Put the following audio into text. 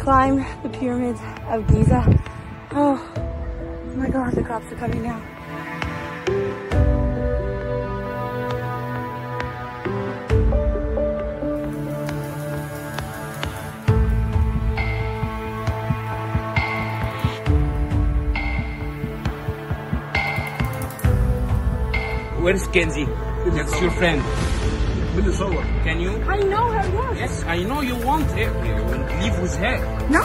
climb the pyramids of Giza. Oh, my God, the cops are coming now. Where's Kinsey? That's your friend. مين اللي صور؟ Can you? I know her, yes. Yes, I know you want her. You will leave with her. No?